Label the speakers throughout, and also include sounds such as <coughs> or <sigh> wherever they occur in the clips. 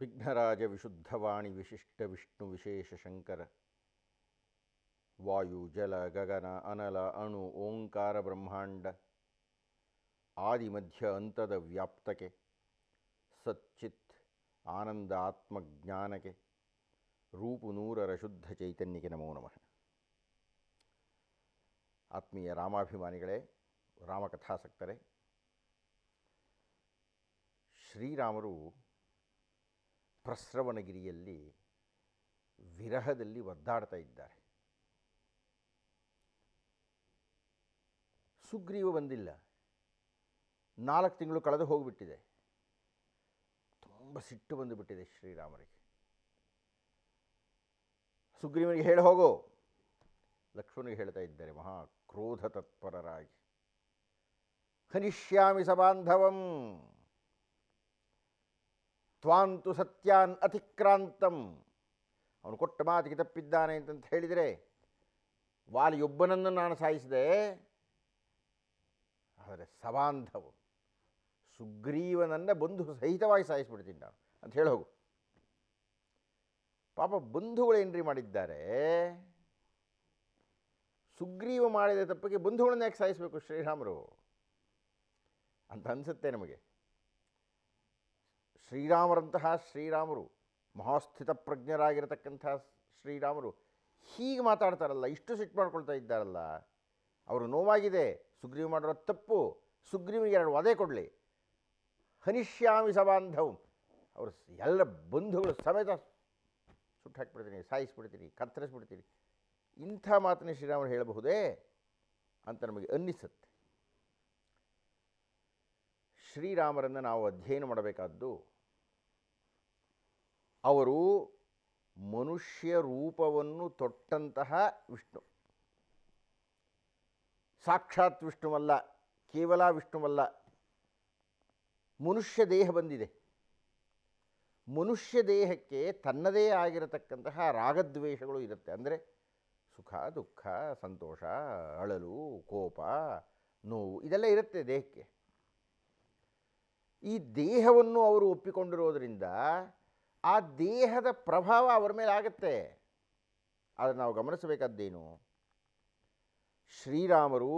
Speaker 1: ವಿಘ್ನರಾಜ ವಿಶುದ್ಧವಾಣಿ ವಿಶಿಷ್ಟ ವಿಷ್ಣು ವಿಶೇಷ ಶಂಕರ ವಾಯು ಜಲ ಗಗನ ಅನಲ ಅಣು ಓಂಕಾರ ಬ್ರಹ್ಮಾಂಡ ಆದಿ ಮಧ್ಯ ಅಂತದ ವ್ಯಾಪ್ತಕ್ಕೆ ಸಚ್ಚಿತ್ ಆನಂದ ಆತ್ಮಜ್ಞಾನಕ್ಕೆ ರೂಪು ನೂರರ ಶುದ್ಧ ಚೈತನ್ಯಕ್ಕೆ ನಮೋ ನಮಃ. ಆತ್ಮೀಯ ರಾಮಾಭಿಮಾನಿಗಳೇ, ರಾಮಕಥಾಸಕ್ತರೇ, ಶ್ರೀರಾಮರು ಪ್ರಸ್ರವಣಗಿರಿಯಲ್ಲಿ ವಿರಹದಲ್ಲಿ ಒದ್ದಾಡ್ತಾ ಇದ್ದಾರೆ. ಸುಗ್ರೀವ ಬಂದಿಲ್ಲ. ನಾಲ್ಕು ತಿಂಗಳು ಕಳೆದು ಹೋಗಿಬಿಟ್ಟಿದೆ. ತುಂಬ ಸಿಟ್ಟು ಬಂದುಬಿಟ್ಟಿದೆ ಶ್ರೀರಾಮರಿಗೆ. ಸುಗ್ರೀವನಿಗೆ ಹೇಳಿ ಹೋಗು. ಲಕ್ಷ್ಮಣಿಗೆ ಹೇಳ್ತಾ ಇದ್ದಾರೆ, ಮಹಾ ಕ್ರೋಧ ತತ್ಪರರಾಗಿ. ಹನಿಷ್ಯಾಮಿ ಸಬಾಂಧವಂ. ತ್ವಾಂತು ಸತ್ಯಾನ್ ಅತಿಕ್ರಾಂತಂ. ಅವನು ಕೊಟ್ಟ ಮಾತಿಗೆ ತಪ್ಪಿದ್ದಾನೆ ಅಂತಂತ ಹೇಳಿದರೆ, ವಾಲಿಯೊಬ್ಬನನ್ನು ನಾನು ಸಾಯಿಸಿದೆ. ಆದರೆ ಸಬಾಂಧವ. ಸುಗ್ರೀವನನ್ನು ಬಂಧು ಸಹಿತವಾಗಿ ಸಾಯಿಸಿಬಿಡ್ತೀನಿ ನಾನು. ಅಂತ ಹೇಳಿ ಹೋಗು. ಪಾಪ ಬಂಧುಗಳೇನ್ರಿ ಮಾಡಿದ್ದಾರೆ. ಸುಗ್ರೀವ ಮಾಡಿದ ತಪ್ಪಿಗೆ ಬಂಧುಗಳನ್ನ ಯಾಕೆ ಸಾಯಿಸಬೇಕು ಶ್ರೀರಾಮರು? ಅಂತ ಅನಿಸುತ್ತೆ ನಮಗೆ. ಶ್ರೀರಾಮರಂತಹ ಶ್ರೀರಾಮರು, ಮಹಾಸ್ಥಿತ ಪ್ರಜ್ಞರಾಗಿರತಕ್ಕಂಥ ಶ್ರೀರಾಮರು ಹೀಗೆ ಮಾತಾಡ್ತಾರಲ್ಲ, ಇಷ್ಟು ಸಿಟ್ಟು ಮಾಡ್ಕೊಳ್ತಾ ಇದ್ದಾರಲ್ಲ. ಅವರು ನೋವಾಗಿದೆ, ಸುಗ್ರೀವ ಮಾಡಿರೋ ತಪ್ಪು, ಸುಗ್ರೀವನಿಗೆ ಎರಡು ವಧೆ ಕೊಡಲಿ. ಹನಿಷ್ಯಾಮಿ ಸಬಾಂಧವ್. ಅವರು ಎಲ್ಲ ಬಂಧುಗಳು ಸಮೇತ ಸುಟ್ಟು ಹಾಕಿಬಿಡ್ತೀನಿ, ಸಾಯಿಸ್ಬಿಡ್ತೀನಿ, ಕತ್ತರಿಸ್ಬಿಡ್ತೀನಿ. ಇಂಥ ಮಾತನ್ನ ಶ್ರೀರಾಮರು ಹೇಳಬಹುದೇ ಅಂತ ನಮಗೆ ಅನ್ನಿಸುತ್ತೆ. ಶ್ರೀರಾಮರನ್ನು ನಾವು ಅಧ್ಯಯನ ಮಾಡಬೇಕಾದ್ದು ಅವರು ಮನುಷ್ಯ ರೂಪವನ್ನು ತೊಟ್ಟಂತಹ ವಿಷ್ಣು. ಸಾಕ್ಷಾತ್ ವಿಷ್ಣುವಲ್ಲ, ಕೇವಲ ವಿಷ್ಣುವಲ್ಲ. ಮನುಷ್ಯ ದೇಹ ಬಂದಿದೆ. ಮನುಷ್ಯ ದೇಹಕ್ಕೆ ತನ್ನದೇ ಆಗಿರತಕ್ಕಂತಹ ರಾಗದ್ವೇಷಗಳು ಇರುತ್ತೆ. ಅಂದರೆ ಸುಖ, ದುಃಖ, ಸಂತೋಷ, ಅಳಲು, ಕೋಪ, ನೋವು, ಇದೆಲ್ಲ ಇರುತ್ತೆ ದೇಹಕ್ಕೆ. ಈ ದೇಹವನ್ನು ಅವರು ಒಪ್ಪಿಕೊಂಡಿರೋದರಿಂದ ಆ ದೇಹದ ಪ್ರಭಾವ ಅವರ ಮೇಲೆ ಆಗುತ್ತೆ. ಆದರೆ ನಾವು ಗಮನಿಸಬೇಕಾದ್ದೇನು? ಶ್ರೀರಾಮರು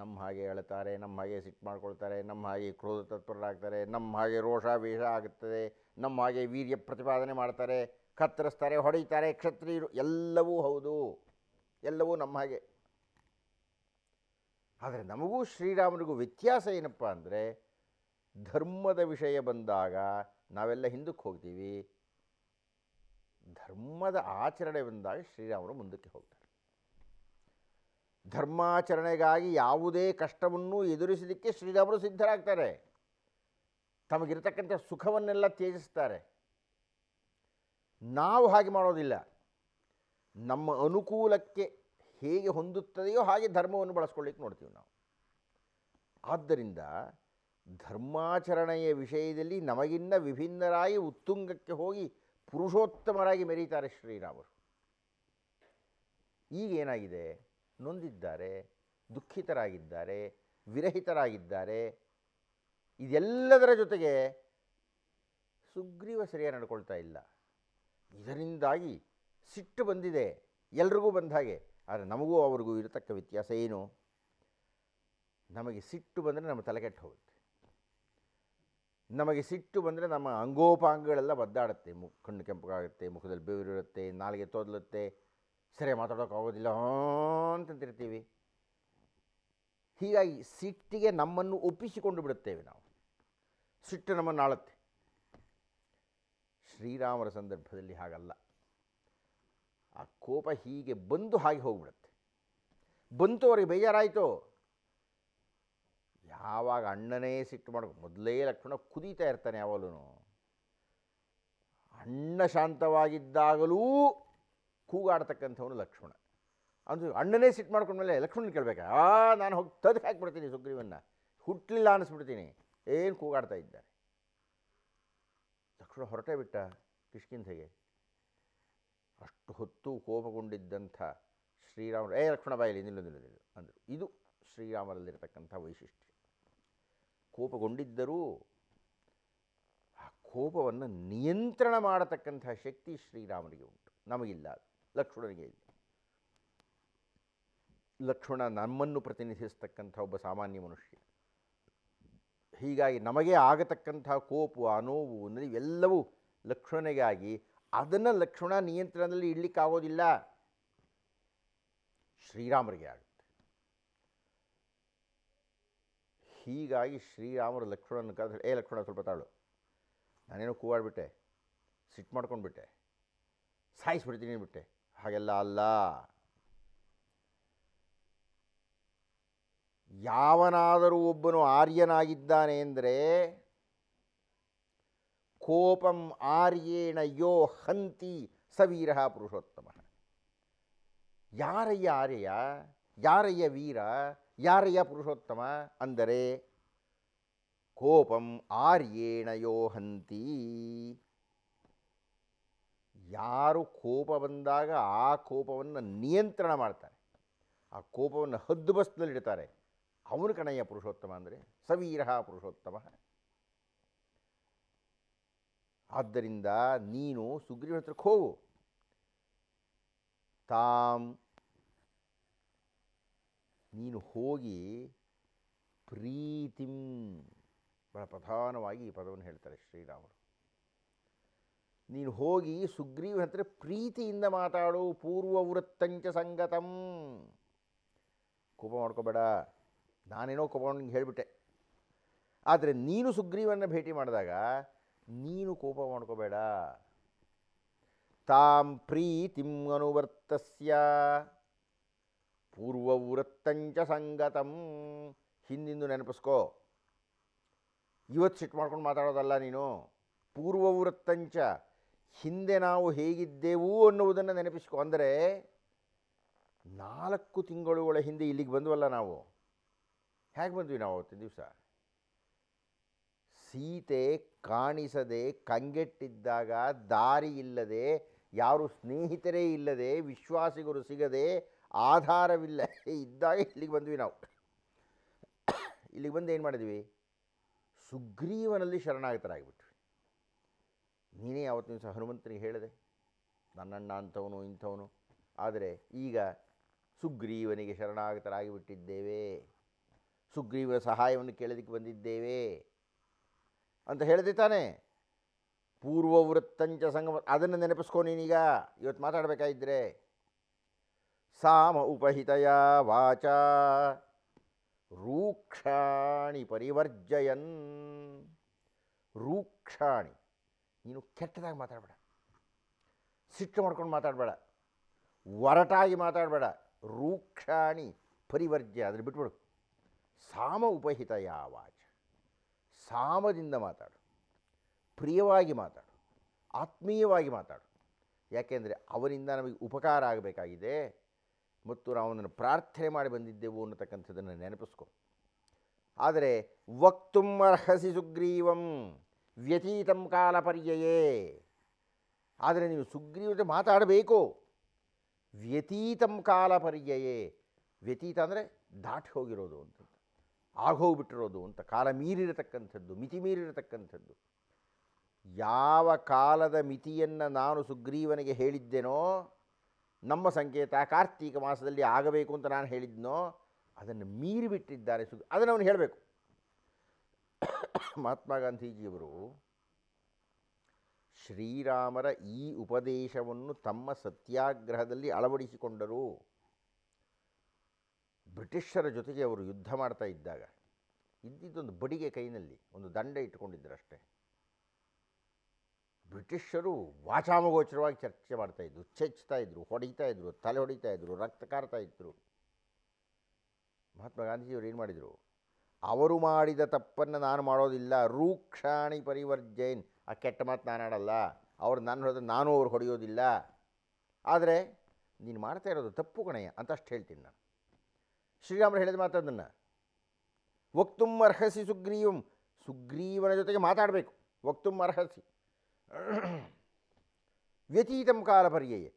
Speaker 1: ನಮ್ಮ ಹಾಗೆ ಎಳ್ತಾರೆ ನಮ್ಮ ಹಾಗೆ ಸಿಟ್ಟು ಮಾಡ್ಕೊಳ್ತಾರೆ ನಮ್ಮ ಹಾಗೆ ಕ್ರೋಧ ತತ್ಪರರಾಗ್ತಾರೆ ನಮ್ಮ ಹಾಗೆ ರೋಷ ವೇಷ ಆಗುತ್ತದೆ ನಮ್ಮ ಹಾಗೆ ವೀರ್ಯ ಪ್ರತಿಪಾದನೆ ಮಾಡ್ತಾರೆ, ಕತ್ತರಿಸ್ತಾರೆ ಹೊಡೀತಾರೆ ಕ್ಷತ್ರಿಯರು ಎಲ್ಲವೂ ಹೌದು, ಎಲ್ಲವೂ ನಮ್ಮ ಹಾಗೆ. ಆದರೆ ನಮಗೂ ಶ್ರೀರಾಮನಿಗೂ ವ್ಯತ್ಯಾಸ ಏನಪ್ಪ ಅಂದರೆ, ಧರ್ಮದ ವಿಷಯ ಬಂದಾಗ ನಾವೆಲ್ಲ ಹಿಂದಕ್ಕೆ ಹೋಗ್ತೀವಿ, ಧರ್ಮದ ಆಚರಣೆ ಬಂದಾಗ ಶ್ರೀರಾಮನು ಮುಂದಕ್ಕೆ ಹೋಗ್ತಾರೆ ಧರ್ಮಾಚರಣೆಗಾಗಿ ಯಾವುದೇ ಕಷ್ಟವನ್ನು ಎದುರಿಸಲಿಕ್ಕೆ ಶ್ರೀರಾಮರು ಸಿದ್ಧರಾಗ್ತಾರೆ. ತಮಗಿರತಕ್ಕಂಥ ಸುಖವನ್ನೆಲ್ಲ ತ್ಯಜಿಸ್ತಾರೆ. ನಾವು ಹಾಗೆ ಮಾಡೋದಿಲ್ಲ. ನಮ್ಮ ಅನುಕೂಲಕ್ಕೆ ಹೇಗೆ ಹೊಂದುತ್ತದೆಯೋ ಹಾಗೆ ಧರ್ಮವನ್ನು ಬಳಸ್ಕೊಳ್ಳಿಕ್ಕೆ ನೋಡ್ತೀವಿ ನಾವು. ಆದ್ದರಿಂದ ಧರ್ಮಾಚರಣೆಯ ವಿಷಯದಲ್ಲಿ ನಮಗಿನ್ನ ವಿಭಿನ್ನರಾಗಿ ಉತ್ತುಂಗಕ್ಕೆ ಹೋಗಿ ಪುರುಷೋತ್ತಮರಾಗಿ ಮೆರೀತಾರೆ ಶ್ರೀರಾಮರು. ಈಗ ಏನಾಗಿದೆ? ನೊಂದಿದ್ದಾರೆ, ದುಃಖಿತರಾಗಿದ್ದಾರೆ, ವಿರಹಿತರಾಗಿದ್ದಾರೆ. ಇದೆಲ್ಲದರ ಜೊತೆಗೆ ಸುಗ್ರೀವ ಸರಿಯಾಗಿ ನಡ್ಕೊಳ್ತಾ ಇಲ್ಲ. ಇದರಿಂದಾಗಿ ಸಿಟ್ಟು ಬಂದಿದೆ. ಎಲ್ರಿಗೂ ಬಂದ ಹಾಗೆ. ಆದರೆ ನಮಗೂ ಅವ್ರಿಗೂ ಇರತಕ್ಕ ವ್ಯತ್ಯಾಸ ಏನು? ನಮಗೆ ಸಿಟ್ಟು ಬಂದರೆ ನಮ್ಮ ತಲೆ ಕೆಟ್ಟು ಹೋಗುತ್ತೆ. ನಮಗೆ ಸಿಟ್ಟು ಬಂದರೆ ನಮ್ಮ ಅಂಗೋಪಾಂಗಗಳೆಲ್ಲ ಒದ್ದಾಡುತ್ತೆ. ಮು, ಕಣ್ಣು ಕೆಂಪಗಾಗುತ್ತೆ, ಮುಖದಲ್ಲಿ ಬೆವರಿರುತ್ತೆ, ನಾಲಿಗೆ ತೊದಲುತ್ತೆ. ಸರಿಯಾಗಿ ಮಾತಾಡೋಕ್ಕಾಗೋದಿಲ್ಲ ಅಂತಂತಿರ್ತೀವಿ. ಹೀಗಾಗಿ ಸಿಟ್ಟಿಗೆ ನಮ್ಮನ್ನು ಒಪ್ಪಿಸಿಕೊಂಡು ಬಿಡುತ್ತೇವೆ ನಾವು. ಸಿಟ್ಟು ನಮ್ಮನ್ನು ಆಳುತ್ತೆ. ಶ್ರೀರಾಮರ ಸಂದರ್ಭದಲ್ಲಿ ಹಾಗಲ್ಲ. ಆ ಕೋಪ ಹೀಗೆ ಬಂದು ಹಾಗೆ ಹೋಗಿಬಿಡುತ್ತೆ. ಬಂತು ಅವ್ರಿಗೆ ಬೇಜಾರಾಯಿತು. ಯಾವಾಗ ಅಣ್ಣನೇ ಸಿಟ್ಟು ಮಾಡ್ಕೊ ಮೊದಲೇ ಲಕ್ಷ್ಮಣ ಕುದೀತಾ ಇರ್ತಾನೆ ಯಾವಾಗಲೂ ಅಣ್ಣ ಶಾಂತವಾಗಿದ್ದಾಗಲೂ ಕೂಗಾಡ್ತಕ್ಕಂಥವನು ಲಕ್ಷ್ಮಣ. ಅಂದು ಅಣ್ಣನೇ ಸಿಟ್ಟು ಮಾಡ್ಕೊಂಡ್ಮೇಲೆ ಲಕ್ಷ್ಮಣನ ಕೇಳಬೇಕಾ? ಆ, ನಾನು ಹೋಗಿ ತದ್ದು ಹಾಕ್ಬಿಡ್ತೀನಿ ಸುಗ್ರೀವನ್ನ. ಹುಟ್ಟಲಿಲ್ಲ ಅನ್ನಿಸ್ಬಿಡ್ತೀನಿ ಏನು ಕೂಗಾಡ್ತಾ ಇದ್ದಾರೆ? ಲಕ್ಷ್ಮಣ ಹೊರಟೇ ಬಿಟ್ಟ. ಕಿಷ್ಕಿಂಧೆಗೆ. ಅಷ್ಟು ಹೊತ್ತು ಕೋಪಗೊಂಡಿದ್ದಂಥ ಶ್ರೀರಾಮ ಏ ಲಕ್ಷ್ಮಣ ಬಾಯಲ್ಲಿ ನಿಲ್ಲು ನಿಲ್ಲು ನಿಲ್ಲು, ಅಂದರು. ಇದು ಶ್ರೀರಾಮರಲ್ಲಿರತಕ್ಕಂಥ ವೈಶಿಷ್ಟ್ಯ. ಕೋಪಗೊಂಡಿದ್ದರೂ ಆ ಕೋಪವನ್ನು ನಿಯಂತ್ರಣ ಮಾಡತಕ್ಕಂಥ ಶಕ್ತಿ ಶ್ರೀರಾಮನಿಗೆ ಉಂಟು. ನಮಗಿಲ್ಲ ಅದು. ಲಕ್ಷ್ಮಣನಿಗೆ ಇಲ್ಲ ಲಕ್ಷ್ಮಣ ನಮ್ಮನ್ನು ಪ್ರತಿನಿಧಿಸ್ತಕ್ಕಂಥ ಒಬ್ಬ ಸಾಮಾನ್ಯ ಮನುಷ್ಯ. ಹೀಗಾಗಿ ನಮಗೆ ಆಗತಕ್ಕಂಥ ಕೋಪ ನೋವು ಅಂದರೆ ಇವೆಲ್ಲವೂ ಲಕ್ಷ್ಮಣನಿಗಾಗಿ ಅದನ್ನು ಲಕ್ಷ್ಮಣ ನಿಯಂತ್ರಣದಲ್ಲಿ ಇಡಲಿಕ್ಕಾಗೋದಿಲ್ಲ. ಶ್ರೀರಾಮರಿಗೆ ಆಗುತ್ತೆ. ಹೀಗಾಗಿ ಶ್ರೀರಾಮರು ಲಕ್ಷ್ಮಣನ ಕರೆದ್ರೆ ಏ ಲಕ್ಷ್ಮಣ ಸ್ವಲ್ಪ ತಾಳು. ನಾನೇನೋ ಕೂಗಾಡ್ಬಿಟ್ಟೆ. ಸಿಟ್ಟು ಮಾಡ್ಕೊಂಡ್ಬಿಟ್ಟೆ. ಸಾಯಿಸ್ಬಿಡ್ತೀನಿ ಬಿಟ್ಟೆ ಹಾಗೆಲ್ಲ ಅಲ್ಲ. ಯಾವನಾದರೂ ಒಬ್ಬನು ಆರ್ಯನಾಗಿದ್ದಾನೆ ಅಂದರೆ ಕೋಪಂ ಆರ್ಯೇಣ ಯೋ ಹಂತಿ ಸವೀರ ಪುರುಷೋತ್ತಮ. ಯಾರಯ್ಯ ಆರ್ಯ? ಯಾರಯ್ಯ ವೀರ? ಯಾರಯ್ಯ ಪುರುಷೋತ್ತಮ? ಅಂದರೆ ಕೋಪಂ ಆರ್ಯೇಣ ಯೋ ಹಂತಿ ಯಾರು ಕೋಪ ಬಂದಾಗ ಆ ಕೋಪವನ್ನು ನಿಯಂತ್ರಣ ಮಾಡ್ತಾರೆ. ಆ ಕೋಪವನ್ನು ಹದ್ದುಬಸ್ತಿನಲ್ಲಿಡ್ತಾರೆ ಅವನು ಕಣಯ್ಯ ಪುರುಷೋತ್ತಮ ಅಂದರೆ ಸವೀರ ಪುರುಷೋತ್ತಮ. ಆದ್ದರಿಂದ ನೀನು ಸುಗ್ರೀವನ ಹತ್ರಕ್ಕೆ ಹೋಗು. ತಾಮ್ ನೀನು ಹೋಗಿ ಪ್ರೀತಿಂ ಬಹಳ ಪ್ರಧಾನವಾಗಿ ಈ ಪದವನ್ನು ಹೇಳ್ತಾರೆ ಶ್ರೀರಾಮರು. ನೀನು ಹೋಗಿ ಸುಗ್ರೀವ ಹತ್ರ ಪ್ರೀತಿಯಿಂದ ಮಾತಾಡು, ಪೂರ್ವ ವೃತ್ತಂಚ ಸಂಗತಂ. ಕೋಪ ಮಾಡ್ಕೋಬೇಡ. ನಾನೇನೋ ಕೋಪ ನಿಂಗೆ ಹೇಳಿಬಿಟ್ಟೆ. ಆದರೆ ನೀನು ಸುಗ್ರೀವನ್ನ ಭೇಟಿ ಮಾಡಿದಾಗ ನೀನು ಕೋಪ ಮಾಡ್ಕೋಬೇಡ. ತಾಂ ಪ್ರೀತಿಂ ಅನುವರ್ತಸ್ಯ. ಪೂರ್ವವೃತ್ತಂಚ ಸಂಗತಂ. ಹಿಂದಿಂದು ನೆನಪಿಸ್ಕೋ. ಇವತ್ತು ಸಿಟ್ಟು ಮಾಡ್ಕೊಂಡು ಮಾತಾಡೋದಲ್ಲ ನೀನು. ಪೂರ್ವವೃತ್ತಂಚ ಹಿಂದೆ ನಾವು ಹೇಗಿದ್ದೆವು ಅನ್ನುವುದನ್ನು ನೆನಪಿಸ್ಕೊ, ಅಂದರೆ ನಾಲ್ಕು ತಿಂಗಳುಗಳ ಹಿಂದೆ ಇಲ್ಲಿಗೆ ಬಂದವಲ್ಲ ನಾವು. ಹೇಗೆ ಬಂದ್ವಿ ನಾವು ಅವತ್ತಿನ ದಿವಸ? ಸೀತೆ ಕಾಣಿಸದೆ, ಕಂಗೆಟ್ಟಿದ್ದಾಗ ದಾರಿ ಇಲ್ಲದೆ, ಯಾರು ಸ್ನೇಹಿತರೇ ಇಲ್ಲದೆ, ವಿಶ್ವಾಸಿಗರು ಸಿಗದೆ ಆಧಾರವಿಲ್ಲ ಇದ್ದಾಗ ಇಲ್ಲಿಗೆ ಬಂದ್ವಿ ನಾವು. <coughs> ಇಲ್ಲಿಗೆ ಬಂದು ಏನು ಮಾಡಿದ್ವಿ? ಸುಗ್ರೀವನಲ್ಲಿ ಶರಣಾಗತರಾಗಿಬಿಟ್ವಿ. ನೀನೇ ಯಾವತ್ತಿನ ದಿವಸ ಹನುಮಂತನಿಗೆ ಹೇಳಿದೆ, ನನ್ನಣ್ಣ ಅಂಥವನು, ಇಂಥವನು. ಆದರೆ ಈಗ ಸುಗ್ರೀವನಿಗೆ ಶರಣಾಗತರಾಗಿಬಿಟ್ಟಿದ್ದೇವೆ. ಸುಗ್ರೀವನ ಸಹಾಯವನ್ನು ಕೇಳೋದಕ್ಕೆ ಬಂದಿದ್ದೇವೆ ಅಂತ ಹೇಳಿದೆ ತಾನೇ. ಪೂರ್ವವೃತ್ತಂಚ ಸಂಗಮ, ಅದನ್ನು ನೆನಪಿಸ್ಕೊ ನೀನೀಗ. ಇವತ್ತು ಮಾತಾಡಬೇಕಾಗಿದ್ದರೆ ಸಾಮ ಉಪಹಿತಯ ವಾಚ ರೂಕ್ಷಾಣಿ ಪರಿವರ್ಜಯನ್. ರೂಕ್ಷಾಣಿ. ನೀನು ಕೆಟ್ಟದಾಗಿ ಮಾತಾಡಬೇಡ. ಸಿಟ್ಟು ಮಾಡ್ಕೊಂಡು ಮಾತಾಡಬೇಡ. ಒರಟಾಗಿ ಮಾತಾಡಬೇಡ. ರೂಕ್ಷಾಣಿ ಪರಿವರ್ಜ್ಯ ಅದ್ರ ಬಿಟ್ಬಿಡು. ಸಾಮ ಉಪಹಿತ ಯಾವಾಚ ಸಾಮದಿಂದ ಮಾತಾಡು. ಪ್ರಿಯವಾಗಿ ಮಾತಾಡು. ಆತ್ಮೀಯವಾಗಿ ಮಾತಾಡು. ಯಾಕೆಂದರೆ ಅವನಿಂದ ನಮಗೆ ಉಪಕಾರ ಆಗಬೇಕಾಗಿದೆ. ಮತ್ತು ನಾವು ಅವನನ್ನು ಪ್ರಾರ್ಥನೆ ಮಾಡಿ ಬಂದಿದ್ದೆವು ಅನ್ನತಕ್ಕಂಥದ್ದನ್ನು ನೆನಪಿಸ್ಕೊ. ಆದರೆ, ವಕ್ತುಂ ಅರ್ಹಸಿ ಸುಗ್ರೀವಂ. ವ್ಯತೀತಂ ಕಾಲ ಪರ್ಯಯೇ. ಆದರೆ ನೀವು ಸುಗ್ರೀವ ಮಾತಾಡಬೇಕು. ವ್ಯತೀತಂ ಕಾಲ ಪರ್ಯಯೇ. ವ್ಯತೀತ ಅಂದರೆ ದಾಟಿ ಹೋಗಿರೋದು ಅಂತದ್ದು ಆಗೋಗ್ಬಿಟ್ಟಿರೋದು ಅಂತ, ಕಾಲ ಮೀರಿರತಕ್ಕಂಥದ್ದು, ಮಿತಿ ಮೀರಿರತಕ್ಕಂಥದ್ದು. ಯಾವ ಕಾಲದ ಮಿತಿಯನ್ನು ನಾನು ಸುಗ್ರೀವನಿಗೆ ಹೇಳಿದ್ದೇನೋ, ನಮ್ಮ ಸಂಕೇತ, ಕಾರ್ತೀಕ ಮಾಸದಲ್ಲಿ ಆಗಬೇಕು ಅಂತ ನಾನು ಹೇಳಿದ್ನೋ, ಅದನ್ನು ಮೀರಿಬಿಟ್ಟಿದ್ದಾರೆ ಸುಗ್, ಅದನ್ನು ಅವನು ಹೇಳಬೇಕು. ಮಹಾತ್ಮ ಗಾಂಧೀಜಿಯವರು ಶ್ರೀರಾಮರ ಈ ಉಪದೇಶವನ್ನು ತಮ್ಮ ಸತ್ಯಾಗ್ರಹದಲ್ಲಿ ಅಳವಡಿಸಿಕೊಂಡರು. ಬ್ರಿಟಿಷರ ಜೊತೆಗೆ ಅವರು ಯುದ್ಧ ಮಾಡ್ತಾ ಇದ್ದಾಗ, ಇದ್ದಿದ್ದೊಂದು ಬಡಿಗೆ ಕೈನಲ್ಲಿ ಒಂದು ದಂಡ ಇಟ್ಟುಕೊಂಡಿದ್ದರಷ್ಟೇ. ಬ್ರಿಟಿಷರು ವಾಚಾಮಗೋಚರವಾಗಿ ಚರ್ಚೆ ಮಾಡ್ತಾ ಇದ್ರು, ಚೆಚ್ತಾ ಇದ್ರು, ಹೊಡಿತಾ ಇದ್ರು, ತಲೆ ಹೊಡಿತಾ ಇದ್ರು, ರಕ್ತ ಕಾರ್ತಾ ಇದ್ರು. ಮಹಾತ್ಮ ಗಾಂಧೀಜಿಯವರು ಏನು ಮಾಡಿದರು? ಅವರು ಮಾಡಿದ ತಪ್ಪನ್ನು ನಾನು ಮಾಡೋದಿಲ್ಲ. ರೂಕ್ಷಾಣಿ ಪರಿವರ್ಜೈನ್. ಆ ಕೆಟ್ಟ ಮಾತು ನಾನು ಆಡಲ್ಲ. ಅವ್ರು ನಾನು ಹೊಡೆದ್ರೆ ನಾನು ಅವ್ರು ಹೊಡೆಯೋದಿಲ್ಲ. ಆದರೆ ನೀನು ಮಾಡ್ತಾ ಇರೋದು ತಪ್ಪು ಕಣಯ್ಯ ಅಂತ ಅಷ್ಟು ಹೇಳ್ತೀನಿ ನಾನು. ಶ್ರೀರಾಮರು ಹೇಳಿದ ಮಾತದನ್ನು ವಕ್ತುಂ ಅರ್ಹಸಿ ಸುಗ್ರೀವಂ. ಸುಗ್ರೀವನ ಜೊತೆಗೆ ಮಾತಾಡಬೇಕು. ವಕ್ತುಂ ಅರ್ಹಸಿ. ವ್ಯತೀತಂ ಕಾಲ ಪರ್ಯಾಯ.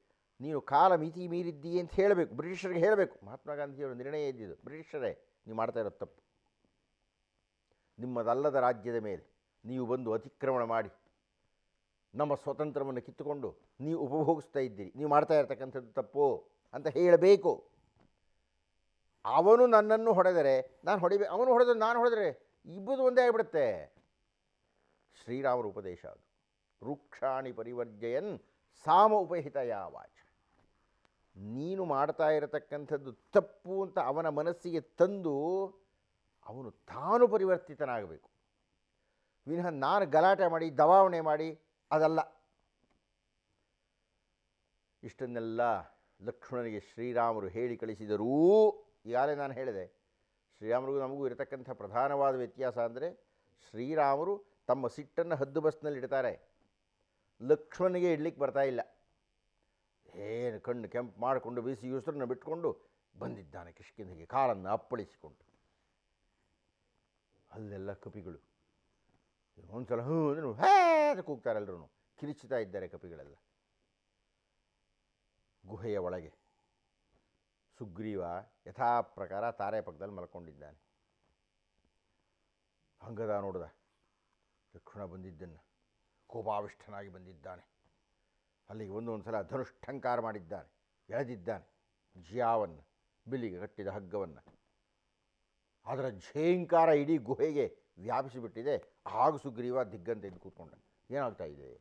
Speaker 1: ನೀನು ಕಾಲ ಮಿತಿ ಮೀರಿದ್ದೀ ಅಂತ ಹೇಳಬೇಕು. ಬ್ರಿಟಿಷರಿಗೆ ಹೇಳಬೇಕು. ಮಹಾತ್ಮ ಗಾಂಧಿಯವರ ನಿರ್ಣಯ ಇದ್ದಿದ್ದು. ಬ್ರಿಟಿಷರೇ, ನೀವು ಮಾಡ್ತಾ ಇರೋದು ತಪ್ಪು. ನಿಮ್ಮದಲ್ಲದ ರಾಜ್ಯದ ಮೇಲೆ ನೀವು ಬಂದು ಅತಿಕ್ರಮಣ ಮಾಡಿ. ನಮ್ಮ ಸ್ವಾತಂತ್ರ್ಯವನ್ನು ಕಿತ್ತುಕೊಂಡು ನೀವು ಉಪಭೋಗಿಸ್ತಾ ಇದ್ದೀರಿ. ನೀವು ಮಾಡ್ತಾ ಇರತಕ್ಕಂಥದ್ದು ತಪ್ಪು ಅಂತ ಹೇಳಬೇಕು. ಅವನು ನನ್ನನ್ನು ಹೊಡೆದರೆ ನಾನು ಹೊಡಿಬೇಕು ಅವನು ಹೊಡೆದರೆ ನಾನು ಹೊಡೆದರೆ ಇಬ್ಬರು ಒಂದೇ ಆಗಿಬಿಡುತ್ತೆ. ಶ್ರೀರಾಮರ ಉಪದೇಶ ಅದು. ವೃಕ್ಷಾಣಿ ಪರಿವರ್ಜಯನ್ ಸಾಮ ಉಪಹಿತ ಯಾವಾಚ ನೀನು ಮಾಡ್ತಾ ಇರತಕ್ಕಂಥದ್ದು ತಪ್ಪು ಅಂತ ಅವನ ಮನಸ್ಸಿಗೆ ತಂದು ಅವನು ತಾನು ಪರಿವರ್ತಿತನಾಗಬೇಕು. ವಿನಃ ನಾನು ಗಲಾಟೆ ಮಾಡಿ ದಬಾವಣೆ ಮಾಡಿ, ಅದಲ್ಲ. ಇಷ್ಟನ್ನೆಲ್ಲ ಲಕ್ಷ್ಮಣನಿಗೆ ಶ್ರೀರಾಮರು ಹೇಳಿ ಕಳಿಸಿದರೂ ಈಗಾಗಲೇ ನಾನು ಹೇಳಿದೆ, ಶ್ರೀರಾಮರಿಗೂ ನಮಗೂ ಇರತಕ್ಕಂಥ ಪ್ರಧಾನವಾದ ವ್ಯತ್ಯಾಸ ಅಂದರೆ, ಶ್ರೀರಾಮರು ತಮ್ಮ ಸಿಟ್ಟನ್ನು ಹದ್ದು ಬಸ್ನಲ್ಲಿ ಇಡ್ತಾರೆ. ಲಕ್ಷ್ಮಣನಿಗೆ ಇಡ್ಲಿಕ್ಕೆ ಬರ್ತಾ ಇಲ್ಲ. ಏನು ಕಣ್ಣು ಕೆಂಪು ಮಾಡಿಕೊಂಡು, ಬಿಸಿ ಉಸಿರನ್ನು ಬಿಟ್ಕೊಂಡು ಬಂದಿದ್ದಾನೆ ಕಿಷ್ಕಿಂದಿಗೆ ಕಾಲನ್ನು ಅಪ್ಪಳಿಸಿಕೊಂಡು. ಅಲ್ಲೆಲ್ಲ ಕಪಿಗಳು. ಒಂದ್ಸಲ ಹ್ಞೂ ಅಂದ್ರೆ ಹೇ ಅಂತ ಕೂಗ್ತಾರೆಲ್ಲರೂ ಕಿರಿಚುತ್ತಾ ಇದ್ದಾರೆ ಕಪಿಗಳೆಲ್ಲ. ಗುಹೆಯ ಒಳಗೆ ಸುಗ್ರೀವ ಯಥಾ ಪ್ರಕಾರ ತಾರೆ ಪಕ್ಕದಲ್ಲಿ ಮಲ್ಕೊಂಡಿದ್ದಾನೆ. ಹಂಗದ ನೋಡ್ದ ಲಕ್ಷ್ಮಣ ಬಂದಿದ್ದನ್ನು. ಕೋಪಾವಿಷ್ಠನಾಗಿ ಬಂದಿದ್ದಾನೆ. ಅಲ್ಲಿಗೆ ಒಂದೊಂದು ಒಂದು ಸಲ ಧನುಷ್ಠಂಕಾರ ಮಾಡಿದ್ದಾನೆ. ಎಳೆದಿದ್ದಾನೆ. ಜಿಯಾವನ್ನು ಬಿಲ್ಲಿಗೆ ಕಟ್ಟಿದ ಹಗ್ಗವನ್ನು. ಅದರ ಝೇಂಕಾರ ಇಡೀ ಗುಹೆಗೆ ವ್ಯಾಪಿಸಿಬಿಟ್ಟಿದೆ. ಆಗ ಸುಗ್ರೀವ ದಿಗ್ಗಂತ ಎದ್ದು ಕೂತ್ಕೊಂಡ ಏನಾಗ್ತಾ ಇದೆ?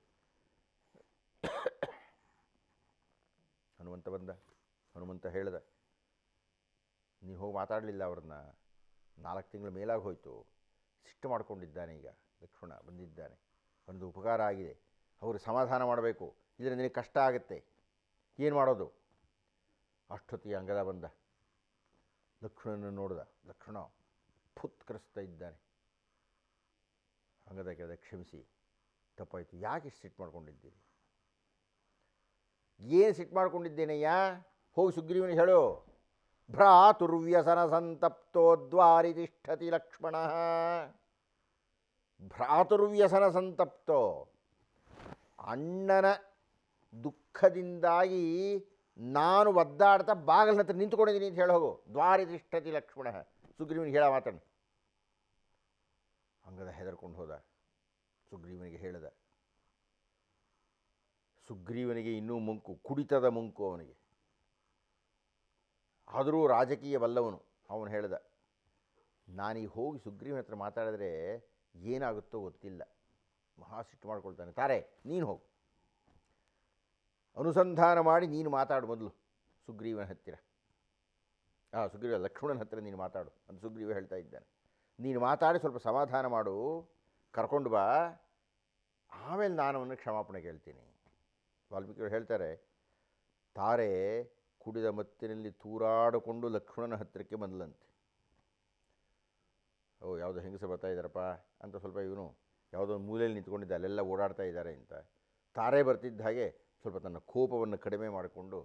Speaker 1: ಹನುಮಂತ ಬಂದ. ಹನುಮಂತ ಹೇಳ್ದ ನೀವು ಹೋಗಿ ಮಾತಾಡಲಿಲ್ಲ ಅವ್ರನ್ನ. ನಾಲ್ಕು ತಿಂಗಳ ಮೇಲಾಗಿ ಹೋಯಿತು. ಸಿಟ್ಟು ಮಾಡ್ಕೊಂಡಿದ್ದಾನೆ ಈಗ. ಲಕ್ಷ್ಮಣ ಬಂದಿದ್ದಾನೆ. ಒಂದು ಉಪಕಾರ ಆಗಿದೆ. ಅವರು ಸಮಾಧಾನ ಮಾಡಬೇಕು. ಇದರಿಂದ ನಿನಗೆ ಕಷ್ಟ ಆಗುತ್ತೆ. ಏನು ಮಾಡೋದು? ಅಷ್ಟೊತ್ತಿಗೆ ಅಂಗದ ಬಂದ. ಲಕ್ಷ್ಮಣನ ನೋಡ್ದ, ಲಕ್ಷ್ಮಣ ಫುತ್ಕರಿಸ್ತಾ ಇದ್ದಾನೆ. ಹಂಗದ ಕೇಳಿದ, ಕ್ಷಮಿಸಿ, ತಪ್ಪಾಯಿತು. ಯಾಕೆ ಇಷ್ಟು ಸಿಟ್ಟು ಮಾಡ್ಕೊಂಡಿದ್ದೀರಿ? ಏನು ಸಿಟ್ಟು ಮಾಡ್ಕೊಂಡಿದ್ದೇನೆಯ್ಯ? ಹೋಗಿ ಸುಗ್ರೀವನಿಗೆ ಹೇಳು. ಭ್ರಾತುರ್ವ್ಯಸನ ಸಂತಪ್ತೋ ದ್ವಾರಿ ತಿಷ್ಠತಿ ಲಕ್ಷ್ಮಣ. ಭ್ರಾತುರ್ವ್ಯಸನ ಸಂತಪ್ತೋ. ಅಣ್ಣನ ದುಃಖದಿಂದಾಗಿ ನಾನು ಒದ್ದಾಡ್ತಾ ಬಾಗಿಲ ಹತ್ರ ನಿಂತ್ಕೊಂಡಿದ್ದೀನಿ ಅಂತ ಹೇಳಿ ಹೋಗು. ದ್ವಾರಿ ತಿಷ್ಠತಿ ಲಕ್ಷ್ಮಣ. ಸುಗ್ರೀವನಿಗೆ ಹೇಳ ಮಾತಾಡ ಅಂಗದ ಹೆದರ್ಕೊಂಡು ಹೋದ. ಸುಗ್ರೀವನಿಗೆ ಹೇಳಿದ. ಸುಗ್ರೀವನಿಗೆ ಇನ್ನೂ ಮುಂಕು, ಕುಡಿತದ ಮುಂಕು ಅವನಿಗೆ. ಆದರೂ ರಾಜಕೀಯ ಬಲ್ಲವನು ಅವನು ಹೇಳಿದ. ನಾನೀಗ ಹೋಗಿ ಸುಗ್ರೀವನ ಹತ್ರ ಮಾತಾಡಿದ್ರೆ ಏನಾಗುತ್ತೋ ಗೊತ್ತಿಲ್ಲ. ಮಹಾ ಸಿಟ್ಟು ಮಾಡ್ಕೊಳ್ತಾನೆ. ತಾರೆ, ನೀನು ಹೋಗು. ಅನುಸಂಧಾನ ಮಾಡಿ ನೀನು ಮಾತಾಡು ಮೊದಲು. ಸುಗ್ರೀವನ ಹತ್ತಿರ. ಹಾಂ ಸುಗ್ರೀವ, ಲಕ್ಷ್ಮಣನ ಹತ್ತಿರ ನೀನು ಮಾತಾಡು ಅಂತ ಸುಗ್ರೀವ ಹೇಳ್ತಾ ಇದ್ದಾನೆ. ನೀನು ಮಾತಾಡಿ ಸ್ವಲ್ಪ ಸಮಾಧಾನ ಮಾಡು. ಕರ್ಕೊಂಡು ಬಾ. ಆಮೇಲೆ ನಾನು ಅವನಿಗೆ ಕ್ಷಮಾಪಣೆ ಕೇಳ್ತೀನಿ. ವಾಲ್ಮೀಕಿಯವರು ಹೇಳ್ತಾರೆ, ತಾರೆ, ಕುಡಿದ ಮತ್ತಿನಲ್ಲಿ ತೂರಾಡಿಕೊಂಡು ಲಕ್ಷ್ಮಣನ ಹತ್ತಿರಕ್ಕೆ ಬಂದಲಂತೆ. ಓ, ಯಾವುದೋ ಹೆಂಗಸ ಬರ್ತಾ ಇದ್ದಾರಪ್ಪ ಅಂತ ಸ್ವಲ್ಪ ಇವನು ಯಾವುದೋ ಮೂಲೆಯಲ್ಲಿ ನಿಂತ್ಕೊಂಡಿದ್ದ, ಅಲ್ಲೆಲ್ಲ ಓಡಾಡ್ತಾ ಇದ್ದಾರೆ ಅಂತ. ತಾರೆ ಬರ್ತಿದ್ದ ಹಾಗೆ ಸ್ವಲ್ಪ ತನ್ನ ಕೋಪವನ್ನು ಕಡಿಮೆ ಮಾಡಿಕೊಂಡು,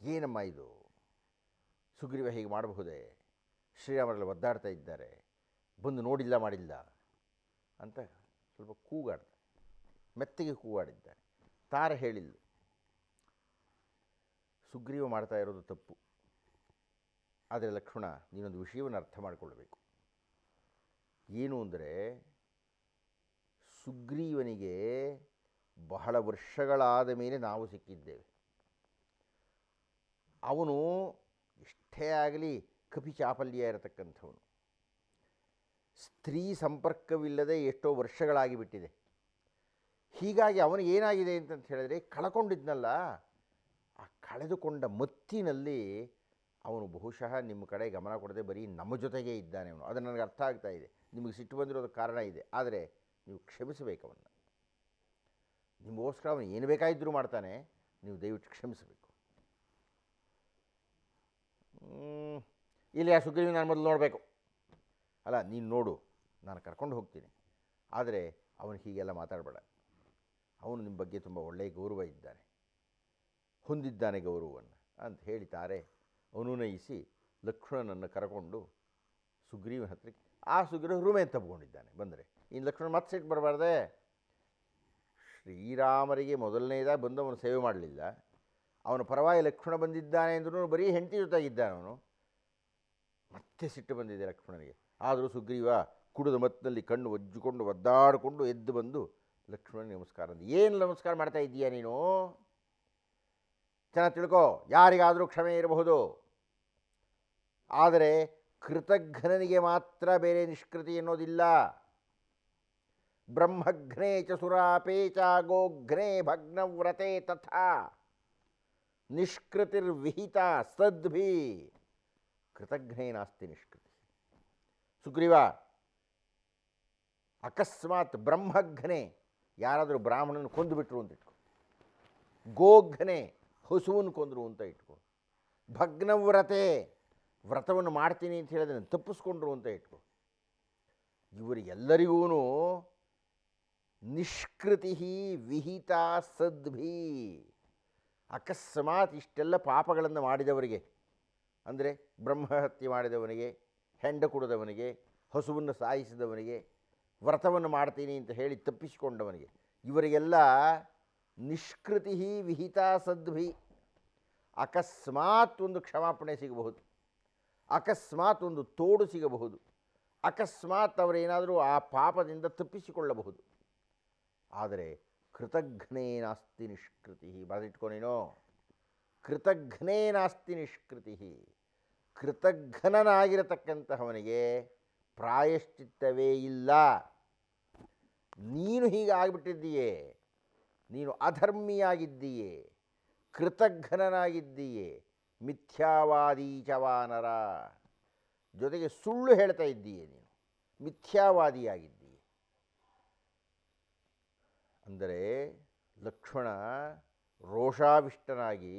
Speaker 1: ಏನಮ್ಮ ಇದು? ಸುಗ್ರೀವ ಹೀಗೆ ಮಾಡಬಹುದೇ? ಶ್ರೀರಾಮರಲ್ಲಿ ಒದ್ದಾಡ್ತಾ ಇದ್ದಾರೆ. ಬಂದು ನೋಡಿಲ್ಲ, ಮಾಡಿಲ್ಲ ಅಂತ ಸ್ವಲ್ಪ ಕೂಗಾಡ್ದ ಮೆತ್ತಗೆ ಕೂಗಾಡಿದ್ದಾರೆ. ತಾರ ಹೇಳಿಲ್ಲ. ಸುಗ್ರೀವ ಮಾಡ್ತಾ ಇರೋದು ತಪ್ಪು. ಆದರೆ ಲಕ್ಷ್ಮಣ, ನೀನೊಂದು ವಿಷಯವನ್ನು ಅರ್ಥ ಮಾಡಿಕೊಳ್ಬೇಕು ಏನು ಅಂದರೆ, ಸುಗ್ರೀವನಿಗೆ ಬಹಳ ವರ್ಷಗಳಾದ ಮೇಲೆ ನಾವು ಸಿಕ್ಕಿದ್ದೇವೆ. ಅವನು ಇಷ್ಟೇ ಆಗಲಿ ಕಪಿ ಚಾಪಲ್ಯ ಇರತಕ್ಕಂಥವನು. ಸ್ತ್ರೀ ಸಂಪರ್ಕವಿಲ್ಲದೆ ಎಷ್ಟೋ ವರ್ಷಗಳಾಗಿ ಬಿಟ್ಟಿದೆ. ಹೀಗಾಗಿ ಅವನು ಏನಾಗಿದೆ ಅಂತಂತ ಹೇಳಿದ್ರೆ ಕಳ್ಕೊಂಡಿದ್ನಲ್ಲ, ಆ ಕಳೆದುಕೊಂಡ ಮತ್ತಿನಲ್ಲಿ ಅವನು ಬಹುಶಃ ನಿಮ್ಮ ಕಡೆ ಗಮನ ಕೊಡದೆ ಬರೀ ನಮ್ಮ ಜೊತೆಗೇ ಇದ್ದಾನೆ ಅವನು. ಅದು ನನಗೆ ಅರ್ಥ ಆಗ್ತಾ ಇದೆ. ನಿಮಗೆ ಸಿಟ್ಟು ಬಂದಿರೋದಕ್ಕೆ ಕಾರಣ ಇದೆ. ಆದರೆ ನೀವು ಕ್ಷಮಿಸಬೇಕು ಅವನ್ನ ನಿಮಗೋಸ್ಕರ ಅವನು ಏನು ಬೇಕಾಗಿದ್ದರೂ ಮಾಡ್ತಾನೆ, ನೀವು ದಯವಿಟ್ಟು ಕ್ಷಮಿಸಬೇಕು. ಇಲ್ಲಿ ಆ ಸುಗ್ರೀವಿ ನಾನು ಮೊದಲು ನೋಡಬೇಕು. ಅಲ್ಲ, ನೀನು ನೋಡು, ನಾನು ಕರ್ಕೊಂಡು ಹೋಗ್ತೀನಿ. ಆದರೆ ಅವನು ಹೀಗೆಲ್ಲ ಮಾತಾಡಬೇಡ. ಅವನು ನಿಮ್ಮ ಬಗ್ಗೆ ತುಂಬ ಒಳ್ಳೆಯ ಗೌರವ ಇದ್ದಾನೆ. ಹೊಂದಿದ್ದಾನೆ ಗೌರವವನ್ನು ಅಂತ ಹೇಳಿತಾರೆ. ಅನುನಯಿಸಿ ಲಕ್ಷ್ಮಣನನ್ನು ಕರಕೊಂಡು ಸುಗ್ರೀವನ ಹತ್ರಕ್ಕೆ, ಆ ಸುಗ್ರೀವ ರೂಮೇನು ತಪ್ಕೊಂಡಿದ್ದಾನೆ ಬಂದರೆ, ಇನ್ನು ಲಕ್ಷ್ಮಣ ಮತ್ತೆ ಸಿಟ್ಟು ಬರಬಾರ್ದೆ? ಶ್ರೀರಾಮರಿಗೆ ಮೊದಲನೇದಾಗಿ ಬಂದು ಅವನು ಸೇವೆ ಮಾಡಲಿಲ್ಲ. ಅವನ ಪರವಾಗಿ ಲಕ್ಷ್ಮಣ ಬಂದಿದ್ದಾನೆ ಅಂದ್ರೂ ಬರೀ ಹೆಂಡತಿ ಜೊತೆಗಿದ್ದಾನೆ ಅವನು. ಮತ್ತೆ ಸಿಟ್ಟು ಬಂದಿದೆ ಲಕ್ಷ್ಮಣನಿಗೆ. ಆದರೂ ಸುಗ್ರೀವ ಕುಡಿದ ಮತ್ತಿನಲ್ಲಿ ಕಣ್ಣು ಒಜ್ಜಿಕೊಂಡು ಒದ್ದಾಡಿಕೊಂಡು ಎದ್ದು ಬಂದು ಲಕ್ಷ್ಮಣ ನಮಸ್ಕಾರ ಅಂದ. ಏನು ನಮಸ್ಕಾರ ಮಾಡ್ತಾ ಇದ್ದೀಯಾ ನೀನು? ಚೆನ್ನಾಗಿ ತಿಳ್ಕೊ, ಯಾರಿಗಾದರೂ ಕ್ಷಮೆ ಇರಬಹುದು. ಆದರೆ ಕೃತಘ್ನನಿಗೆ ಮಾತ್ರ ಬೇರೆ ನಿಷ್ಕೃತಿ ಅನ್ನೋದಿಲ್ಲ ಬ್ರಹ್ಮಘ್ನೇ ಚ ಸುರಾಪೇ ಚ ಭಗ್ನವ್ರತೆ ತಥಾ. ನಿಷ್ಕೃತಿರ್ವಿಹಿತ ಸದ್ಭಿ. ಕೃತಘ್ನೇ ನಾಸ್ತಿ ನಿಷ್ಕೃತಿ. ಸುಗ್ರೀವ, ಅಕಸ್ಮಾತ್ ಬ್ರಹ್ಮಘ್ನೆ ಯಾರಾದರೂ ಬ್ರಾಹ್ಮಣನ ಕೊಂದುಬಿಟ್ರು ಅಂತ ಇಟ್ಕೊ. ಗೋಘ್ನೆ ಹಸುವನ್ನು ಕೊಂದರು ಅಂತ ಇಟ್ಕೊ. ಭಗ್ನವ್ರತೆ ವ್ರತವನ್ನು ಮಾಡ್ತೀನಿ ಅಂತ ಹೇಳಿದ್ರೆ ತಪ್ಪಿಸ್ಕೊಂಡ್ರು ಅಂತ ಇಟ್ಕೊ. ಇವರಿಗೆಲ್ಲರಿಗೂ ನಿಷ್ಕೃತಿ ವಿಹಿತ ಸದ್ಭಿ. ಅಕಸ್ಮಾತ್ ಇಷ್ಟೆಲ್ಲ ಪಾಪಗಳನ್ನು ಮಾಡಿದವರಿಗೆ, ಅಂದರೆ ಬ್ರಹ್ಮಹತ್ಯೆ ಮಾಡಿದವನಿಗೆ, ಹೆಂಡ ಕುಡಿದವನಿಗೆ, ಹಸುವನ್ನು ಸಾಯಿಸಿದವನಿಗೆ, ವ್ರತವನ್ನು ಮಾಡ್ತೀನಿ ಅಂತ ಹೇಳಿ ತಪ್ಪಿಸಿಕೊಂಡವನಿಗೆ, ಇವರಿಗೆಲ್ಲ ನಿಷ್ಕೃತಿ ವಿಹಿತ ಸದ್ಭಿ. ಅಕಸ್ಮಾತ್ ಒಂದು ಕ್ಷಮಾಪಣೆ ಸಿಗಬಹುದು, ಅಕಸ್ಮಾತ್ ಒಂದು ತೋಡು ಸಿಗಬಹುದು, ಅಕಸ್ಮಾತ್ ಅವರೇನಾದರೂ ಆ ಪಾಪದಿಂದ ತಪ್ಪಿಸಿಕೊಳ್ಳಬಹುದು. ಆದರೆ ಕೃತಘ್ನೇ ನಾಸ್ತಿ ನಿಷ್ಕೃತಿ. ಬರೆದಿಟ್ಕೊ ನೀನು ಕೃತಘ್ನೇ ನಾಸ್ತಿ ನಿಷ್ಕೃತಿ. ಕೃತಘ್ನನಾಗಿರತಕ್ಕಂತಹವನಿಗೆ ಪ್ರಾಯಶ್ಚಿತ್ತವೇ ಇಲ್ಲ. ನೀನು ಹೀಗೆ ಆಗಿಬಿಟ್ಟಿದ್ದೀಯೇ? ನೀನು ಅಧರ್ಮಿಯಾಗಿದ್ದೀಯೇ? ಕೃತಘ್ನನಾಗಿದ್ದೀಯೇ? ಮಿಥ್ಯಾವಾದೀಚವಾನರ ಜೊತೆಗೆ ಸುಳ್ಳು ಹೇಳ್ತಾ ಇದ್ದೀಯೇ ನೀನು? ಮಿಥ್ಯಾವಾದಿಯಾಗಿದ್ದೀಯೆ? ಅಂದರೆ ಲಕ್ಷ್ಮಣ ರೋಷಾವಿಷ್ಟನಾಗಿ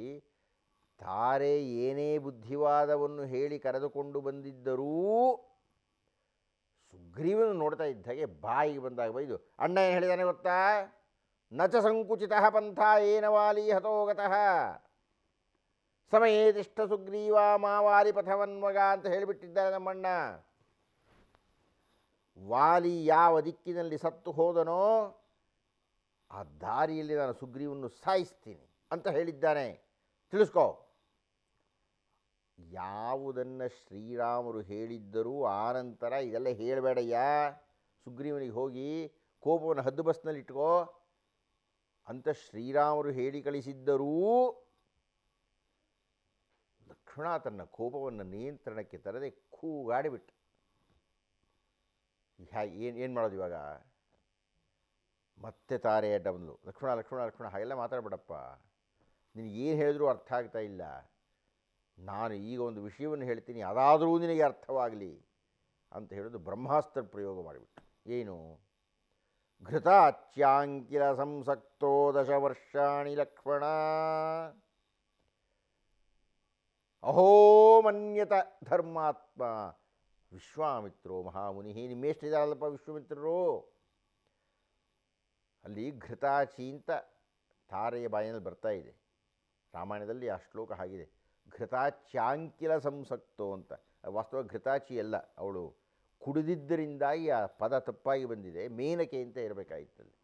Speaker 1: ತಾರೆ ಏನೇ ಬುದ್ಧಿವಾದವನ್ನು ಹೇಳಿ ಕರೆದುಕೊಂಡು ಬಂದಿದ್ದರೂ ಸುಗ್ರೀವನು ನೋಡ್ತಾ ಇದ್ದ ಹಾಗೆ ಬಾಯಿಗೆ ಬಂದಾಗ ಬೈದು, ಅಣ್ಣ ಏನು ಹೇಳಿದಾನೆ ಗೊತ್ತಾ? ನಚ ಸಂಕುಚಿತ ಪಂಥ ಏನ ವಾಲಿ ಹತೋಗತಃ ಸಮಯೇತಿಷ್ಠ ಸುಗ್ರೀವ ಮಾವಾಲಿ ಪಥವನ್ಮಗ ಅಂತ ಹೇಳಿಬಿಟ್ಟಿದ್ದಾರೆ ನಮ್ಮಣ್ಣ. ವಾಲಿ ಯಾವ ದಿಕ್ಕಿನಲ್ಲಿ ಸತ್ತು ಹೋದನೋ ಆ ದಾರಿಯಲ್ಲಿ ನಾನು ಸುಗ್ರೀವನ್ನು ಸಾಯಿಸ್ತೀನಿ ಅಂತ ಹೇಳಿದ್ದಾನೆ. ತಿಳಿಸ್ಕೋ. ಯಾವುದನ್ನು ಶ್ರೀರಾಮರು ಹೇಳಿದ್ದರೂ ಆನಂತರ ಇದೆಲ್ಲ ಹೇಳಬೇಡಯ್ಯ. ಸುಗ್ರೀವನಿಗೆ ಹೋಗಿ ಕೋಪವನ್ನು ಹದ್ದು ಬಸ್ನಲ್ಲಿ ಇಟ್ಕೋ. ಅಂತ ಶ್ರೀರಾಮರು ಹೇಳಿ ಕಳಿಸಿದ್ದರೂ ಲಕ್ಷ್ಮಣ ತನ್ನ ಕೋಪವನ್ನು ನಿಯಂತ್ರಣಕ್ಕೆ ತರದೆ ಕೂಗಾಡಿಬಿಟ್ಟ ಹ್ಯಾ, ಏನು ಏನು ಮಾಡೋದು ಇವಾಗ? ಮತ್ತೆ ತಾರೆ ಡಬ್ಲು ಲಕ್ಷ್ಮಣ ಲಕ್ಷ್ಮಣ ಲಕ್ಷ್ಮಣ, ಹಾಗೆಲ್ಲ ಮಾತಾಡ್ಬೇಡಪ್ಪ. ನಿನಗೆ ಏನು ಹೇಳಿದ್ರೂ ಅರ್ಥ ಆಗ್ತಾ ಇಲ್ಲ. ನಾನು ಈಗ ಒಂದು ವಿಷಯವನ್ನು ಹೇಳ್ತೀನಿ, ಅದಾದರೂ ನಿನಗೆ ಅರ್ಥವಾಗಲಿ ಅಂತ ಹೇಳೋದು ಬ್ರಹ್ಮಾಸ್ತ್ರ ಪ್ರಯೋಗ ಮಾಡಿಬಿಟ್ಟು ಏನು? ಘೃತಾಚ್ಯಾಂಕಿಲ ಸಂಸಕ್ತೋ ದಶವರ್ಷಾಣಿ ಲಕ್ಷ್ಮಣ. ಅಹೋ ಮನ್ಯತ ಧರ್ಮಾತ್ಮ. ವಿಶ್ವಾಮಿತ್ರೋ ಮಹಾಮುನಿ ನಿಮ್ಮೆಷ್ಟಿದಾರಲ್ಲಪ್ಪ ವಿಶ್ವಾಮಿತ್ರರು? ಅಲ್ಲಿ ಘೃತಾಚಿ ಅಂತ ತಾರೆಯ ಬಾಯಿನಲ್ಲಿ ಬರ್ತಾ ಇದೆ. ರಾಮಾಯಣದಲ್ಲಿ ಆ ಶ್ಲೋಕ ಆಗಿದೆ ಘೃತಾಚ್ಯಾಂಕಿಲ ಸಂಸಕ್ತೋ ಅಂತ. ವಾಸ್ತವ ಘೃತಾಚಿ ಅಲ್ಲ, ಅವಳು ಕುಡಿದಿದ್ದರಿಂದಾಗಿ ಆ ಪದ ತಪ್ಪಾಗಿ ಬಂದಿದೆ. ಮೇನಕೆ ಅಂತ ಇರಬೇಕಾಗಿತ್ತಲ್ಲಿ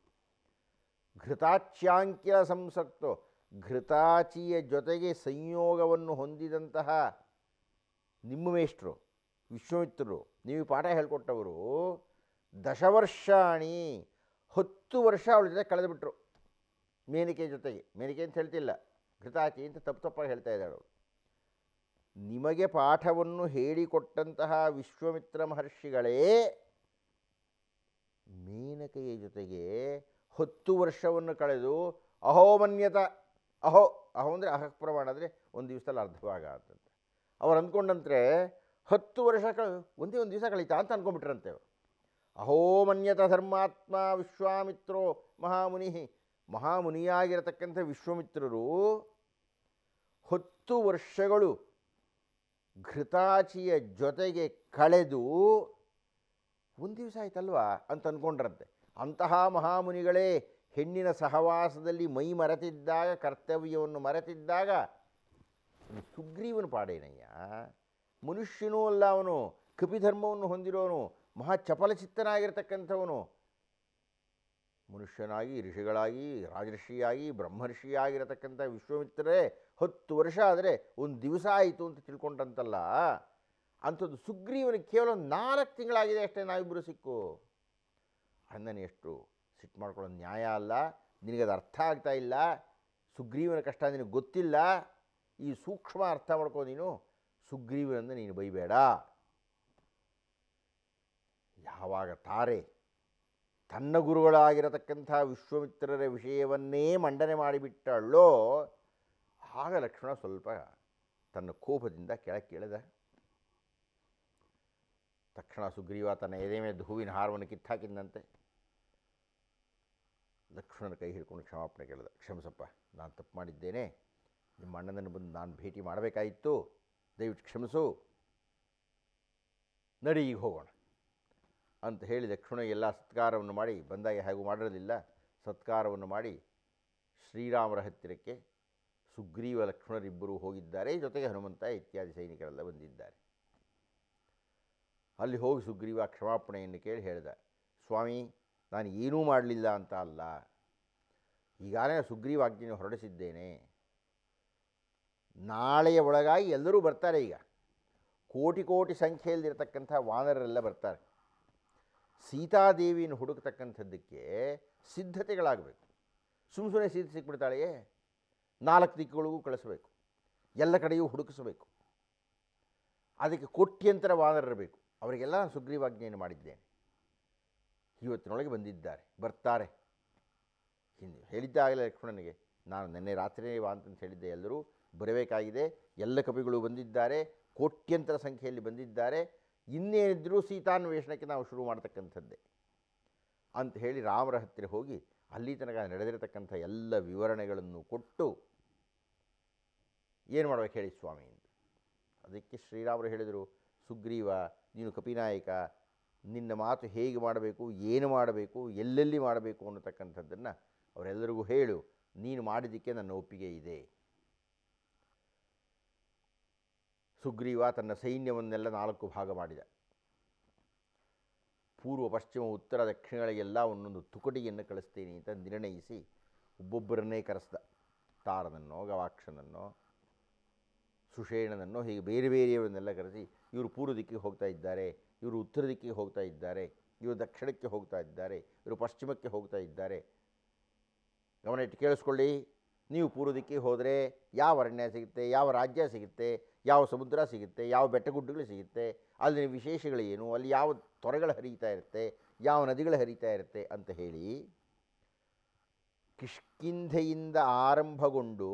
Speaker 1: ಘೃತಾಚ್ಯಾಂಕಿಲ ಸಂಸಕ್ತೋ, ಘೃತಾಚಿಯ ಜೊತೆಗೆ ಸಂಯೋಗವನ್ನು ಹೊಂದಿದಂತಹ ನಿಮ್ಮ ಮೇಷ್ಟ್ರು, ವಿಶ್ವಮಿತ್ರರು, ನೀವು ಪಾಠ ಹೇಳ್ಕೊಟ್ಟವರು ದಶವರ್ಷಾಣಿ ಹತ್ತು ವರ್ಷ ಅವಳ ಜೊತೆ ಕಳೆದುಬಿಟ್ರು. ಮೇನಿಕೆ ಜೊತೆಗೆ. ಮೇನಿಕೆ ಅಂತ ಹೇಳ್ತಿಲ್ಲ. ಘೃತಾಚಿ ಅಂತ ತಪ್ಪು ತಪ್ಪಾಗಿ ಹೇಳ್ತಾ ಇದ್ದಾಳು ನಿಮಗೆ ಪಾಠವನ್ನು ಹೇಳಿಕೊಟ್ಟಂತಹ ವಿಶ್ವಮಿತ್ರ ಮಹರ್ಷಿಗಳೇ, ಮೇನಕೆಯ ಜೊತೆಗೆ ಹತ್ತು ವರ್ಷವನ್ನು ಕಳೆದು ಅಹೋಮನ್ಯತ ಅಹೋ ಅಹೋ ಅಂದರೆ ಅಹಕ್ ಪ್ರಮಾಣ ಅಂದರೆ ಒಂದು ದಿವಸದಲ್ಲಿ ಅರ್ಧವಾಗ ಅಂತಂತೆ. ಅವ್ರು ಅಂದ್ಕೊಂಡಂತೆ ಹತ್ತು ವರ್ಷ ಕಳೆ ಒಂದೇ ಒಂದು ದಿವಸ ಕಳೀತಾ ಅಂತ ಅಂದ್ಕೊಂಡ್ಬಿಟ್ರಂತೆ ಅವರು. ಅಹೋಮನ್ಯತ ಧರ್ಮಾತ್ಮ ವಿಶ್ವಾಮಿತ್ರೋ ಮಹಾಮುನಿ ಮಹಾಮುನಿಯಾಗಿರತಕ್ಕಂಥ ವಿಶ್ವಮಿತ್ರರು ಹತ್ತು ವರ್ಷಗಳು ಘೃತಾಚಿಯ ಜೊತೆಗೆ ಕಳೆದು ಒಂದು ದಿವಸ ಆಯ್ತಲ್ವಾ ಅಂತ ಅಂದ್ಕೊಂಡ್ರಂತೆ ಅಂತಹ ಮಹಾಮುನಿಗಳೇ ಹೆಣ್ಣಿನ ಸಹವಾಸದಲ್ಲಿ ಮೈ ಮರೆತಿದ್ದಾಗ, ಕರ್ತವ್ಯವನ್ನು ಮರೆತಿದ್ದಾಗ ಸುಗ್ರೀವನ ಪಾಡೇನಯ್ಯ. ಮನುಷ್ಯನೂ ಅಲ್ಲ ಅವನು, ಕಪಿಧರ್ಮವನ್ನು ಹೊಂದಿರೋನು ಮಹಾ ಚಪಲಚಿತ್ತನಾಗಿರ್ತಕ್ಕಂಥವನು ಮನುಷ್ಯನಾಗಿ, ಋಷಿಗಳಾಗಿ ರಾಜಋಷಿಯಾಗಿ ಬ್ರಹ್ಮರ್ಷಿಯಾಗಿರತಕ್ಕಂಥ ವಿಶ್ವಮಿತ್ರರೇ, ಹತ್ತು ವರ್ಷ ಆದರೆ ಒಂದು ದಿವಸ ಆಯಿತು ಅಂತ ತಿಳ್ಕೊಂಡಂತಲ್ಲ, ಅಂಥದ್ದು ಸುಗ್ರೀವನ ಕೇವಲ ನಾಲ್ಕು ತಿಂಗಳಾಗಿದೆ ಅಷ್ಟೇ ನಾವಿಬ್ಬರು ಸಿಕ್ಕು. ಅಣ್ಣನ ಎಷ್ಟು ಸಿಟ್ಟು ಮಾಡ್ಕೊಳ್ಳೋ ನ್ಯಾಯ ಅಲ್ಲ, ನಿನಗದು ಅರ್ಥ ಆಗ್ತಾ ಇಲ್ಲ, ಸುಗ್ರೀವನ ಕಷ್ಟ ನಿನಗೆ ಗೊತ್ತಿಲ್ಲ, ಈ ಸೂಕ್ಷ್ಮ ಅರ್ಥ ಮಾಡ್ಕೊ ನೀನು, ಸುಗ್ರೀವನನ್ನು ನೀನು ಬೈಬೇಡ. ಯಾವಾಗ ತಾರೆ ತನ್ನ ಗುರುಗಳಾಗಿರತಕ್ಕಂಥ ವಿಶ್ವಮಿತ್ರರ ವಿಷಯವನ್ನೇ ಮಂಡನೆ ಮಾಡಿಬಿಟ್ಟಳ್ಳೋ ಆಗ ಲಕ್ಷ್ಮಣ ಸ್ವಲ್ಪ ತನ್ನ ಕೋಪದಿಂದ ಕೆಳಕ್ಕಿಳಿದ. ತಕ್ಷಣ ಸುಗ್ರೀವ ತನ್ನ ಎದೆ ಮೇಲೆ ಹೂವಿನ ಹಾರವನ್ನು ಕಿತ್ತಾಕಿದಂತೆ ಲಕ್ಷ್ಮಣನ ಕೈ ಹಿಡ್ಕೊಂಡು ಕ್ಷಮಾಪಣೆ ಕೇಳಿದ. ಕ್ಷಮಿಸಪ್ಪ, ನಾನು ತಪ್ಪು ಮಾಡಿದ್ದೇನೆ. ನಿಮ್ಮ ಅಣ್ಣನನ್ನು ಬಂದು ನಾನು ಭೇಟಿ ಮಾಡಬೇಕಾಯಿತು. ದಯವಿಟ್ಟು ಕ್ಷಮಿಸು. ನಡಿ, ಈಗ ಹೋಗೋಣ. ಅಂತ ಹೇಳಿ ದಕ್ಷಿಣ ಎಲ್ಲ ಸತ್ಕಾರವನ್ನು ಮಾಡಿ, ಬಂದಾಗ ಹಾಗೂ ಮಾಡಿರಲಿಲ್ಲ. ಸತ್ಕಾರವನ್ನು ಮಾಡಿ ಶ್ರೀರಾಮರ ಹತ್ತಿರಕ್ಕೆ ಸುಗ್ರೀವ ಲಕ್ಷ್ಮಣರಿಬ್ಬರೂ ಹೋಗಿದ್ದಾರೆ. ಜೊತೆಗೆ ಹನುಮಂತ ಇತ್ಯಾದಿ ಸೈನಿಕರೆಲ್ಲ ಬಂದಿದ್ದಾರೆ. ಅಲ್ಲಿ ಹೋಗಿ ಸುಗ್ರೀವ ಕ್ಷಮಾಪಣೆಯನ್ನು ಕೇಳಿ ಹೇಳಿದ, ಸ್ವಾಮಿ, ನಾನು ಏನೂ ಮಾಡಲಿಲ್ಲ ಅಂತ ಅಲ್ಲ. ಈಗಾಗಲೇ ಸುಗ್ರೀವಾಜ್ಞೆಯನ್ನು ಹೊರಡಿಸಿದ್ದೇನೆ. ನಾಳೆಯ ಒಳಗಾಗಿ ಎಲ್ಲರೂ ಬರ್ತಾರೆ ಈಗ. ಕೋಟಿ ಕೋಟಿ ಸಂಖ್ಯೆಯಲ್ಲಿರತಕ್ಕಂಥ ವಾನರರೆಲ್ಲ ಬರ್ತಾರೆ. ಸೀತಾದೇವಿಯನ್ನು ಹುಡುಕ್ತಕ್ಕಂಥದ್ದಕ್ಕೆ ಸಿದ್ಧತೆಗಳಾಗಬೇಕು. ಸುಮ್ಮ ಸುಮ್ಮನೆ ಸೀತೆ ಸಿಕ್ಬಿಡ್ತಾಳೆಯೇ? ನಾಲ್ಕು ದಿಕ್ಕುಗಳಿಗೂ ಕಳಿಸಬೇಕು. ಎಲ್ಲ ಕಡೆಯೂ ಹುಡುಕಿಸಬೇಕು. ಅದಕ್ಕೆ ಕೋಟ್ಯಂತರ ವಾನರಬೇಕು ಅವರಿಗೆಲ್ಲ ನಾನು ಸುಗ್ರೀವಾಜ್ಞೆಯನ್ನು ಮಾಡಿದ್ದೇನೆ. ಇವತ್ತಿನೊಳಗೆ ಬಂದಿದ್ದಾರೆ. ಬರ್ತಾರೆ. ಹಿಂದೆ ಹೇಳಿದ್ದಾಗಲೇ ಲಕ್ಷ್ಮಣನಿಗೆ, ನಾನು ನಿನ್ನೆ ರಾತ್ರಿಯೇ ವಾ ಅಂತ ಹೇಳಿದ್ದೆ, ಎಲ್ಲರೂ ಬರಬೇಕಾಗಿದೆ. ಎಲ್ಲ ಕವಿಗಳು ಬಂದಿದ್ದಾರೆ. ಕೋಟ್ಯಂತರ ಸಂಖ್ಯೆಯಲ್ಲಿ ಬಂದಿದ್ದಾರೆ. ಇನ್ನೇನಿದ್ರೂ ಸೀತಾನ್ವೇಷಣಕ್ಕೆ ನಾವು ಶುರು ಮಾಡ್ತಕ್ಕಂಥದ್ದೇ. ಅಂತ ಹೇಳಿ ರಾಮರ ಹತ್ತಿರ ಹೋಗಿ ಅಲ್ಲಿ ತನಕ ನಡೆದಿರತಕ್ಕಂಥ ಎಲ್ಲ ವಿವರಣೆಗಳನ್ನು ಕೊಟ್ಟು ಏನು ಮಾಡ್ಬೇಕು ಹೇಳಿ ಸ್ವಾಮಿ ಅಂತ. ಅದಕ್ಕೆ ಶ್ರೀರಾಮರು ಹೇಳಿದರು, ಸುಗ್ರೀವ, ನೀನು ಕಪಿನಾಯಕ, ನಿನ್ನ ಮಾತು ಹೇಗೆ ಮಾಡಬೇಕು, ಏನು ಮಾಡಬೇಕು, ಎಲ್ಲೆಲ್ಲಿ ಮಾಡಬೇಕು ಅನ್ನತಕ್ಕಂಥದ್ದನ್ನು ಅವರೆಲ್ಲರಿಗೂ ಹೇಳು. ನೀನು ಮಾಡಿದ್ದಕ್ಕೆ ನನ್ನ ಒಪ್ಪಿಗೆ ಇದೆ. ಸುಗ್ರೀವ ತನ್ನ ಸೈನ್ಯವನ್ನೆಲ್ಲ ನಾಲ್ಕು ಭಾಗ ಮಾಡಿದ. ಪೂರ್ವ, ಪಶ್ಚಿಮ, ಉತ್ತರ ದಕ್ಷಿಣಗಳಿಗೆಲ್ಲ ಒಂದೊಂದು ತುಕಡಿಯನ್ನು ಕಳಿಸ್ತೀನಿ ಅಂತ ನಿರ್ಣಯಿಸಿ ಒಬ್ಬೊಬ್ಬರನ್ನೇ ಕರೆಸ್ದ. ತಾರನನ್ನೋ, ಗವಾಕ್ಷನನ್ನೋ, ಸುಷೇಣನನ್ನೋ, ಹೀಗೆ ಬೇರೆ ಬೇರೆಯವರನ್ನೆಲ್ಲ ಕರೆಸಿ ಇವರು ಪೂರ್ವ ದಿಕ್ಕಿಗೆ ಹೋಗ್ತಾ ಇದ್ದಾರೆ, ಇವರು ಉತ್ತರ ದಿಕ್ಕಿಗೆ ಹೋಗ್ತಾ ಇದ್ದಾರೆ, ಇವರು ದಕ್ಷಿಣಕ್ಕೆ ಹೋಗ್ತಾ ಇದ್ದಾರೆ, ಇವರು ಪಶ್ಚಿಮಕ್ಕೆ ಹೋಗ್ತಾ ಇದ್ದಾರೆ. ಗಮನ ಇಟ್ಟು ಕೇಳಿಸ್ಕೊಳ್ಳಿ, ನೀವು ಪೂರ್ವ ದಿಕ್ಕಿಗೆ ಹೋದರೆ ಯಾವ ಅರಣ್ಯ ಸಿಗುತ್ತೆ, ಯಾವ ರಾಜ್ಯ ಸಿಗುತ್ತೆ ಯಾವ ಸಮುದ್ರ ಸಿಗುತ್ತೆ, ಯಾವ ಬೆಟ್ಟಗುಡ್ಡಗಳು ಸಿಗುತ್ತೆ, ಅಲ್ಲಿನ ವಿಶೇಷಗಳು ಏನು, ಅಲ್ಲಿ ಯಾವ ತೊರೆಗಳು ಹರಿತಾ ಇರುತ್ತೆ, ಯಾವ ನದಿಗಳು ಹರಿತಾ ಇರುತ್ತೆ ಅಂತ ಹೇಳಿ ಕಿಷ್ಕಿಂಧೆಯಿಂದ ಆರಂಭಗೊಂಡು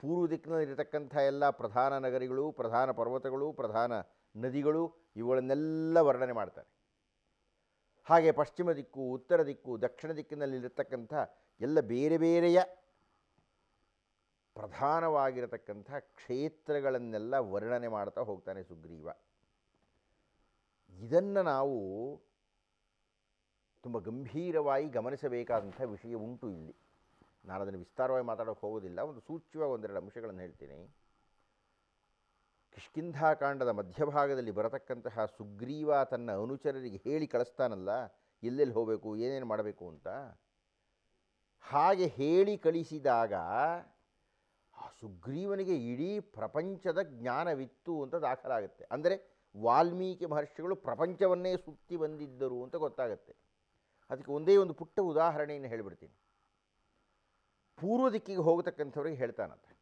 Speaker 1: ಪೂರ್ವ ದಿಕ್ಕಿನಲ್ಲಿರತಕ್ಕಂಥ ಎಲ್ಲ ಪ್ರಧಾನ ನಗರಿಗಳು, ಪ್ರಧಾನ ಪರ್ವತಗಳು, ಪ್ರಧಾನ ನದಿಗಳು ಇವುಗಳನ್ನೆಲ್ಲ ವರ್ಣನೆ ಮಾಡ್ತಾರೆ. ಹಾಗೆ ಪಶ್ಚಿಮ ದಿಕ್ಕು, ಉತ್ತರ ದಿಕ್ಕು, ದಕ್ಷಿಣ ದಿಕ್ಕಿನಲ್ಲಿರತಕ್ಕಂಥ ಎಲ್ಲ ಬೇರೆ ಬೇರೆಯ ಪ್ರಧಾನವಾಗಿರತಕ್ಕಂಥ ಕ್ಷೇತ್ರಗಳನ್ನೆಲ್ಲ ವರ್ಣನೆ ಮಾಡ್ತಾ ಹೋಗ್ತಾನೆ ಸುಗ್ರೀವ. ಇದನ್ನು ನಾವು ತುಂಬ ಗಂಭೀರವಾಗಿ ಗಮನಿಸಬೇಕಾದಂಥ ವಿಷಯ ಉಂಟು ಇಲ್ಲಿ. ನಾನು ಅದನ್ನು ವಿಸ್ತಾರವಾಗಿ ಮಾತಾಡೋಕ್ಕೆ ಹೋಗೋದಿಲ್ಲ ಒಂದು ಸೂಚ್ಯವಾಗಿ ಒಂದೆರಡು ಅಂಶಗಳನ್ನು ಹೇಳ್ತೀನಿ. ಕಿಷ್ಕಿಂಧಾಕಾಂಡದ ಮಧ್ಯಭಾಗದಲ್ಲಿ ಬರತಕ್ಕಂತಹ ಸುಗ್ರೀವ ತನ್ನ ಅನುಚರರಿಗೆ ಹೇಳಿ ಕಳಿಸ್ತಾನಲ್ಲ, ಎಲ್ಲೆಲ್ಲಿ ಹೋಗಬೇಕು, ಏನೇನು ಮಾಡಬೇಕು ಅಂತ? ಹಾಗೆ ಹೇಳಿ ಕಳಿಸಿದಾಗ ಆ ಸುಗ್ರೀವನಿಗೆ ಇಡೀ ಪ್ರಪಂಚದ ಜ್ಞಾನವಿತ್ತು ಅಂತ ದಾಖಲಾಗುತ್ತೆ. ಅಂದರೆ ವಾಲ್ಮೀಕಿ ಮಹರ್ಷಿಗಳು ಪ್ರಪಂಚವನ್ನೇ ಸುತ್ತಿ ಬಂದಿದ್ದರು ಅಂತ ಗೊತ್ತಾಗುತ್ತೆ. ಅದಕ್ಕೆ ಒಂದೇ ಒಂದು ಪುಟ್ಟ ಉದಾಹರಣೆಯನ್ನು ಹೇಳಿಬಿಡ್ತೀನಿ. ಪೂರ್ವ ದಿಕ್ಕಿಗೆ ಹೋಗತಕ್ಕಂಥವ್ರಿಗೆ ಹೇಳ್ತಾನಂತೆ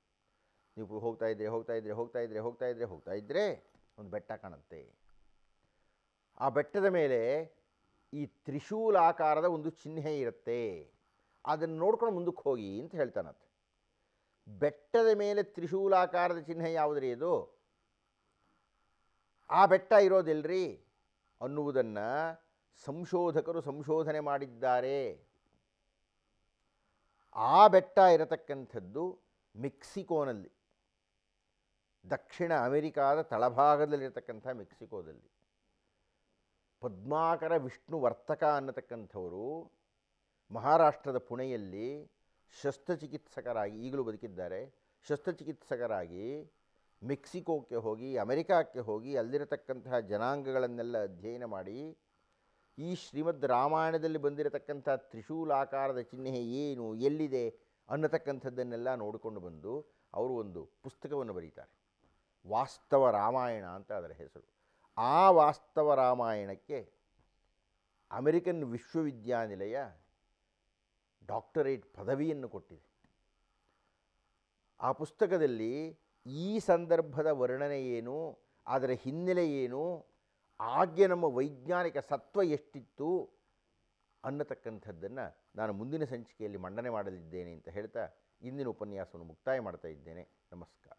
Speaker 1: ನೀವು ಹೋಗ್ತಾ ಇದ್ರೆ ಹೋಗ್ತಾ ಇದ್ರೆ ಹೋಗ್ತಾ ಇದ್ರೆ ಹೋಗ್ತಾ ಇದ್ರೆ ಹೋಗ್ತಾ ಇದ್ದರೆ ಒಂದು ಬೆಟ್ಟ ಕಾಣುತ್ತೆ. ಆ ಬೆಟ್ಟದ ಮೇಲೆ ಈ ತ್ರಿಶೂಲಾಕಾರದ ಒಂದು ಚಿಹ್ನೆ ಇರುತ್ತೆ. ಅದನ್ನು ನೋಡ್ಕೊಂಡು ಮುಂದಕ್ಕೆ ಹೋಗಿ ಅಂತ ಹೇಳ್ತಾನಂತೆ. ಬೆಟ್ಟದ ಮೇಲೆ ತ್ರಿಶೂಲಾಕಾರದ ಚಿಹ್ನೆ ಯಾವುದ್ರಿ ಇದು ಆ ಬೆಟ್ಟ ಇರೋದಿಲ್ರಿ? ಅನ್ನುವುದನ್ನು ಸಂಶೋಧಕರು ಸಂಶೋಧನೆ ಮಾಡಿದ್ದಾರೆ. ಆ ಬೆಟ್ಟ ಇರತಕ್ಕಂಥದ್ದು ಮೆಕ್ಸಿಕೋನಲ್ಲಿ. ದಕ್ಷಿಣ ಅಮೆರಿಕಾದ ತಳಭಾಗದಲ್ಲಿರತಕ್ಕಂಥ ಮೆಕ್ಸಿಕೋದಲ್ಲಿ. ಪದ್ಮಾಕರ ವಿಷ್ಣು ವರ್ತಕ ಅನ್ನತಕ್ಕಂಥವರು ಮಹಾರಾಷ್ಟ್ರದ ಪುಣೆಯಲ್ಲಿ ಶಸ್ತ್ರಚಿಕಿತ್ಸಕರಾಗಿ ಈಗಲೂ ಬದುಕಿದ್ದಾರೆ. ಶಸ್ತ್ರಚಿಕಿತ್ಸಕರಾಗಿ ಮೆಕ್ಸಿಕೋಕ್ಕೆ ಹೋಗಿ, ಅಮೆರಿಕಕ್ಕೆ ಹೋಗಿ ಅಲ್ಲಿರತಕ್ಕಂತಹ ಜನಾಂಗಗಳನ್ನೆಲ್ಲ ಅಧ್ಯಯನ ಮಾಡಿ, ಈ ಶ್ರೀಮದ್ ರಾಮಾಯಣದಲ್ಲಿ ಬಂದಿರತಕ್ಕಂಥ ತ್ರಿಶೂಲಾಕಾರದ ಚಿಹ್ನೆ ಏನು, ಎಲ್ಲಿದೆ ಅನ್ನತಕ್ಕಂಥದ್ದನ್ನೆಲ್ಲ ನೋಡಿಕೊಂಡು ಬಂದು ಅವರು ಒಂದು ಪುಸ್ತಕವನ್ನು ಬರೀತಾರೆ. ವಾಸ್ತವ ರಾಮಾಯಣ ಅಂತ ಅದರ ಹೆಸರು. ಆ ವಾಸ್ತವ ರಾಮಾಯಣಕ್ಕೆ ಅಮೆರಿಕನ್ ವಿಶ್ವವಿದ್ಯಾನಿಲಯ ಡಾಕ್ಟರೇಟ್ ಪದವಿಯನ್ನು ಕೊಟ್ಟಿದೆ. ಆ ಪುಸ್ತಕದಲ್ಲಿ ಈ ಸಂದರ್ಭದ ವರ್ಣನೆ ಏನು, ಅದರ ಹಿನ್ನೆಲೆ ಏನು ಆಗ್ಗೆ ನಮ್ಮ ವೈಜ್ಞಾನಿಕ ಸತ್ವ ಎಷ್ಟಿತ್ತು ಅನ್ನತಕ್ಕಂಥದ್ದನ್ನು ನಾನು ಮುಂದಿನ ಸಂಚಿಕೆಯಲ್ಲಿ ಮಂಡನೆ ಮಾಡಲಿದ್ದೇನೆ ಅಂತ ಹೇಳ್ತಾ ಇಂದಿನ ಉಪನ್ಯಾಸವನ್ನು ಮುಕ್ತಾಯ ಮಾಡ್ತಾ ಇದ್ದೇನೆ. ನಮಸ್ಕಾರ.